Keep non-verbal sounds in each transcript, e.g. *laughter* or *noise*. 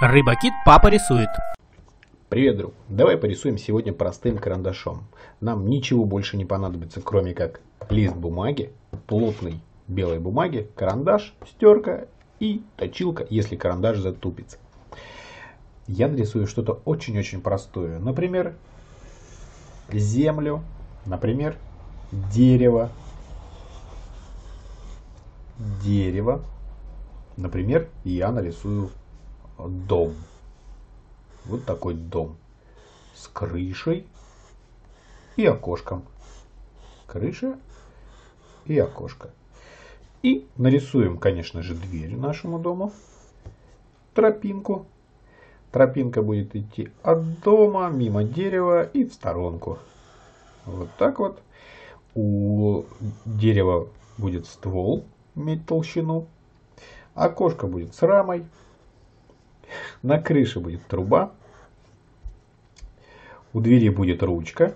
Рыбакит папа рисует. Привет, друг! Давай порисуем сегодня простым карандашом. Нам ничего больше не понадобится, кроме как лист бумаги, плотной белой бумаги, карандаш, стерка и точилка, если карандаш затупится. Я нарисую что-то очень-очень простое. Например, землю, например, дерево, дерево. Например, я нарисую дом. Вот такой дом. С крышей и окошком. Крыша и окошко. И нарисуем, конечно же, дверь нашему дому. Тропинку. Тропинка будет идти от дома, мимо дерева и в сторонку. Вот так вот. У дерева будет ствол иметь толщину. Окошко будет с рамой. На крыше будет труба. У двери будет ручка.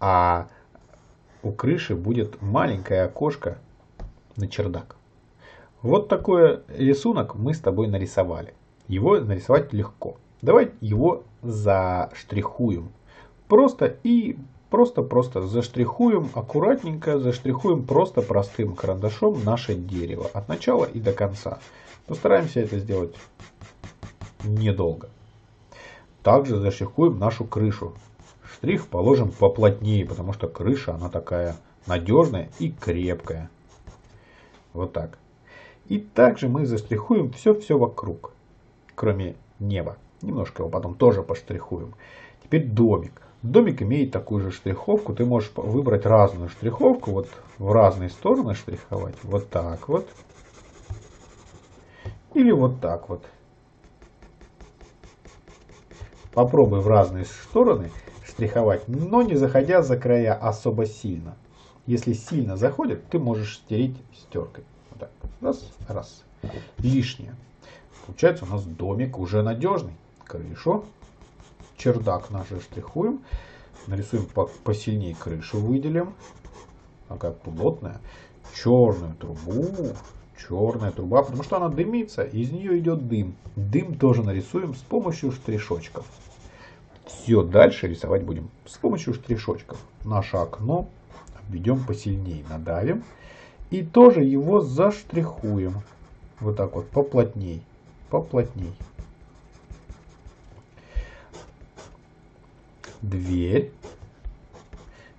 А у крыши будет маленькое окошко на чердак. Вот такой рисунок мы с тобой нарисовали. Его нарисовать легко. Давай его заштрихуем. Просто и просто-просто заштрихуем, аккуратненько заштрихуем просто простым карандашом наше дерево. От начала и до конца. Постараемся это сделать недолго. Также заштрихуем нашу крышу. Штрих положим поплотнее, потому что крыша она такая надежная и крепкая. Вот так. И также мы заштрихуем все-все вокруг, кроме неба. Немножко его потом тоже поштрихуем. Теперь домик. Домик имеет такую же штриховку. Ты можешь выбрать разную штриховку, вот в разные стороны штриховать. Вот так вот. Или вот так вот. Попробуй в разные стороны штриховать, но не заходя за края особо сильно. Если сильно заходит, ты можешь стереть стеркой. Вот так. Раз, раз. Лишнее. Получается у нас домик уже надежный. Крышу. Чердак наш штрихуем. Нарисуем посильнее крышу, выделим. Такая плотная. Черную трубу. Черная труба, потому что она дымится, из нее идет дым. Дым тоже нарисуем с помощью штришочков. Все, дальше рисовать будем с помощью штришочков. Наше окно обведем посильнее, надавим. И тоже его заштрихуем. Вот так вот, поплотней, поплотней. Дверь.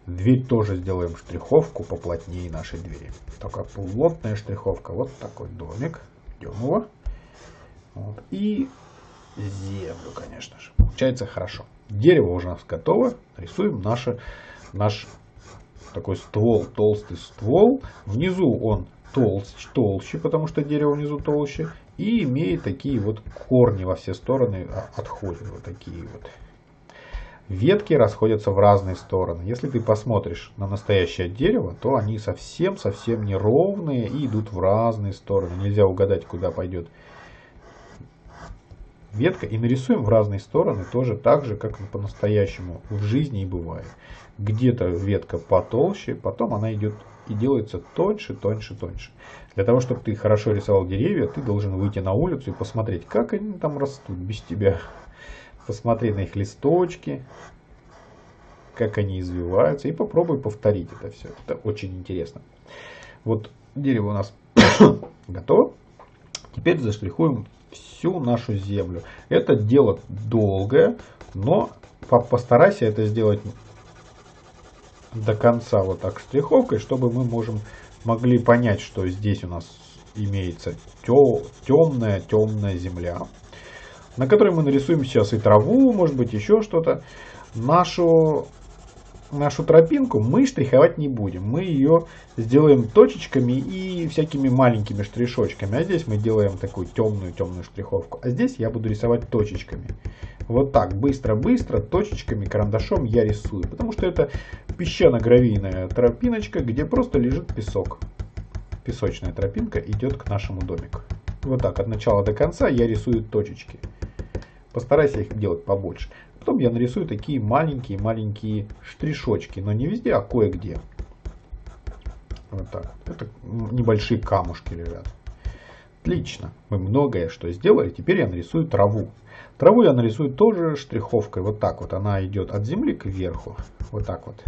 Дверь тоже сделаем штриховку поплотнее нашей двери. Такая плотная штриховка. Вот такой домик. Идем его. Вот. И землю, конечно же. Получается хорошо. Дерево уже у нас готово. Рисуем наше, наш такой ствол, толстый ствол. Внизу он толще, толще, потому что дерево внизу толще. И имеет такие вот корни во все стороны а, отходят. Вот такие вот. Ветки расходятся в разные стороны. Если ты посмотришь на настоящее дерево, то они совсем-совсем неровные и идут в разные стороны. Нельзя угадать, куда пойдет ветка и нарисуем в разные стороны тоже так же, как по-настоящему в жизни и бывает. Где-то ветка потолще, потом она идет и делается тоньше, тоньше, тоньше. Для того, чтобы ты хорошо рисовал деревья, ты должен выйти на улицу и посмотреть, как они там растут без тебя. Посмотри на их листочки, как они извиваются, и попробуй повторить это все. Это очень интересно. Вот дерево у нас *coughs* готово. Теперь заштрихуем всю нашу землю. Это дело долгое, но постарайся это сделать до конца вот так штриховкой, чтобы мы можем могли понять, что здесь у нас имеется темная, темная земля, на которой мы нарисуем сейчас и траву, может быть еще что-то. Нашу нашу тропинку мы штриховать не будем. Мы ее сделаем точечками и всякими маленькими штришочками. А здесь мы делаем такую темную-темную штриховку. А здесь я буду рисовать точечками. Вот так, быстро-быстро, точечками, карандашом я рисую. Потому что это песчано-гравийная тропиночка, где просто лежит песок. Песочная тропинка идет к нашему домику. Вот так, от начала до конца я рисую точечки. Постарайся их делать побольше. Потом я нарисую такие маленькие-маленькие штришочки, но не везде, а кое-где. Вот так. Это небольшие камушки лежат. Отлично, мы многое что сделали, теперь я нарисую траву. Траву я нарисую тоже штриховкой, вот так вот, она идет от земли к верху, вот так вот.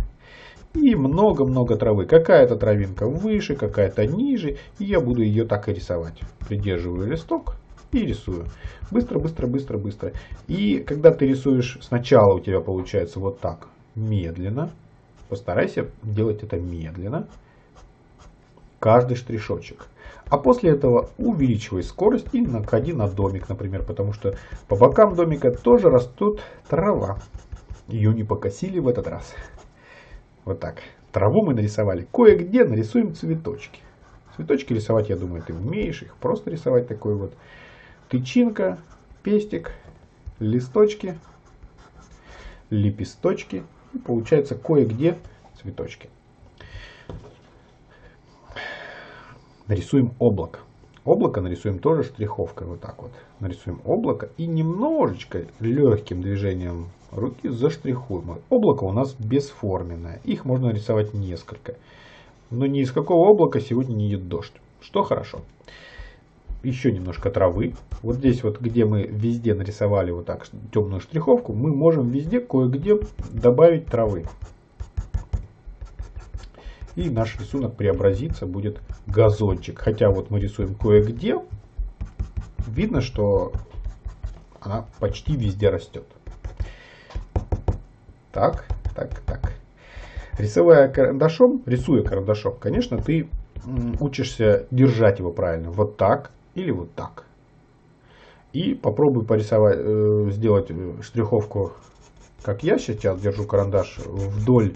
И много-много травы. Какая-то травинка выше, какая-то ниже, и я буду ее так и рисовать. Придерживаю листок и рисую. Быстро, быстро, быстро, быстро. И когда ты рисуешь, сначала у тебя получается вот так, медленно. Постарайся делать это медленно. Каждый штришочек. А после этого увеличивай скорость и находи на домик, например, потому что по бокам домика тоже растут трава. Ее не покосили в этот раз. Вот так. Траву мы нарисовали. Кое-где нарисуем цветочки. Цветочки рисовать, я думаю, ты умеешь. Их просто рисовать такой вот. Тычинка, пестик, листочки, лепесточки. И получается кое-где цветочки. нарисуем облако. Облако нарисуем тоже штриховкой, вот так вот. Нарисуем облако и немножечко легким движением руки заштрихуем. Облако у нас бесформенное, их можно рисовать несколько. Но ни из какого облака сегодня не идет дождь, что хорошо. Еще немножко травы. Вот здесь вот, где мы везде нарисовали вот так темную штриховку, мы можем везде кое-где добавить травы и наш рисунок преобразится, будет газончик. Хотя вот мы рисуем кое-где, видно, что она почти везде растет. Так, так, так. Рисуя карандашом, рисуя карандашом, конечно, ты учишься держать его правильно. Вот так или вот так. И попробуй порисовать, э, сделать штриховку, как я сейчас держу карандаш, вдоль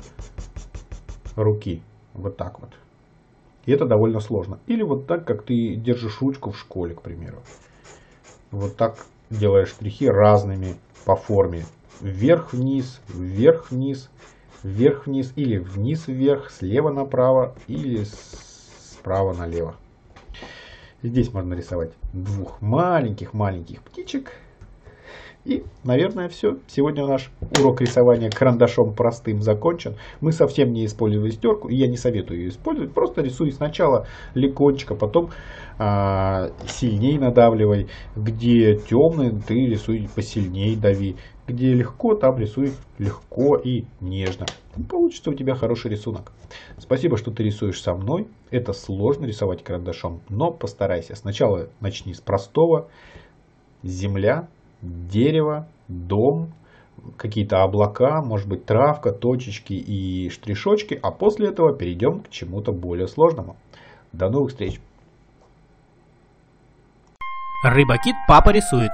руки. Вот так вот. И это довольно сложно. Или вот так, как ты держишь ручку в школе, к примеру. Вот так делаешь штрихи разными по форме. Вверх-вниз, вверх-вниз, вверх-вниз или вниз-вверх, слева направо или справа налево. Здесь можно рисовать двух маленьких-маленьких птичек и, наверное, все. Сегодня наш урок рисования карандашом простым закончен. Мы совсем не использовали стерку, и я не советую ее использовать. Просто рисуй сначала легонечко, потом а, сильнее надавливай. Где темный, ты рисуй посильнее дави. Где легко, там рисуй легко и нежно. Получится у тебя хороший рисунок. Спасибо, что ты рисуешь со мной. Это сложно рисовать карандашом, но постарайся. Сначала начни с простого. Земля, дерево, дом, какие-то облака, может быть травка, точечки и штришочки, а после этого перейдем к чему-то более сложному. До новых встреч! Рыбакит папа рисует.